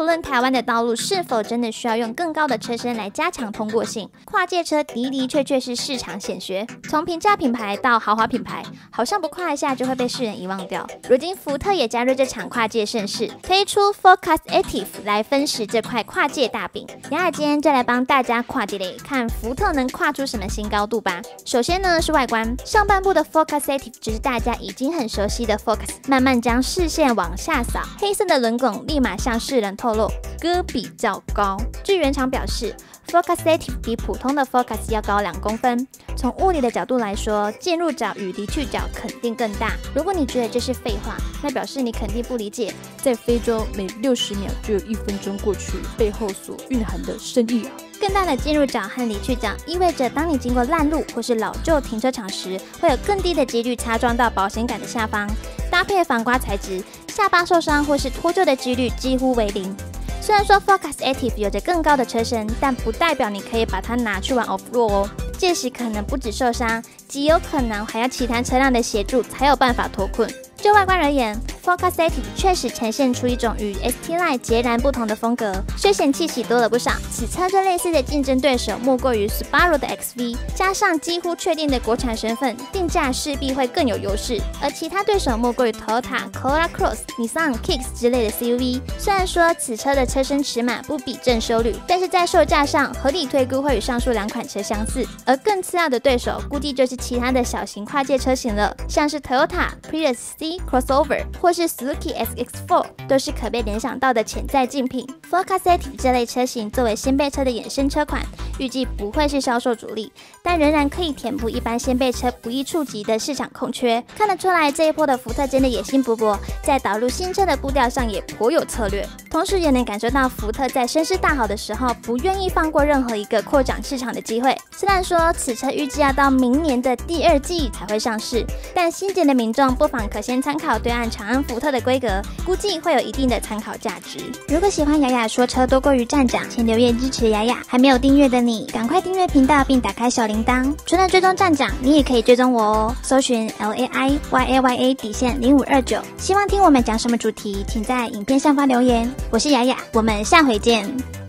不论台湾的道路是否真的需要用更高的车身来加强通过性，跨界车的的确确是市场显学。从平价品牌到豪华品牌，好像不跨一下就会被世人遗忘掉。如今福特也加入这场跨界盛世，推出 Focus Active 来分食这块跨界大饼。雅雅今天就来帮大家跨地雷，看福特能跨出什么新高度吧。首先呢是外观，上半部的 Focus Active 只是大家已经很熟悉的 Focus，慢慢将视线往下扫，黑色的轮拱立马向世人透露，歌比较高。据原厂表示。Focus Active 比普通的 Focus 要高两公分。从物理的角度来说，进入角与离去角肯定更大。如果你觉得这是废话，那表示你肯定不理解，在非洲每六十秒就有一分钟过去背后所蕴含的深意啊！更大的进入角和离去角，意味着当你经过烂路或是老旧停车场时，会有更低的几率擦撞到保险杆的下方。搭配防刮材质，下巴受伤或是脱臼的几率几乎为零。虽然说 Focus Active 有着更高的车身，但不代表你可以把它拿去玩 off road 哦。届时可能不止受伤，极有可能还要其他车辆的协助才有办法脱困。就外观而言，Focus Active 确实呈现出一种与 ST Line 截然不同的风格，休闲气息多了不少。此车最类似的竞争对手莫过于 Subaru 的 XV，加上几乎确定的国产身份，定价势必会更有优势。而其他对手莫过于 Toyota c o l a Cross、Nissan Kicks 之类的 CUV。虽然说此车的车身尺码不比正修率，但是在售价上合理推估会与上述两款车相似。而更次要的对手，估计就是其他的小型跨界车型了，像是 Toyota Prius C。Crossover 或或是 Suzuki SX4 都是可被联想到的潜在竞品。Focus Active 这类车型作为掀背车的衍生车款，预计不会是销售主力，但仍然可以填补一般掀背车不易触及的市场空缺。看得出来，这一波的福特真的野心勃勃，在导入新车的步调上也颇有策略。同时，也能感受到福特在声势大好的时候，不愿意放过任何一个扩展市场的机会。虽然说此车预计要到明年的第二季才会上市，但新减的民众不妨可先参考对岸长安福特的规格，估计会有一定的参考价值。如果喜欢雅说车多过于站长，请留言支持雅雅。还没有订阅的你，赶快订阅频道并打开小铃铛。除了追踪站长，你也可以追踪我哦，搜寻 L A I Y A Y A 底线零五二九。希望听我们讲什么主题，请在影片上方留言。我是雅雅，我们下回见。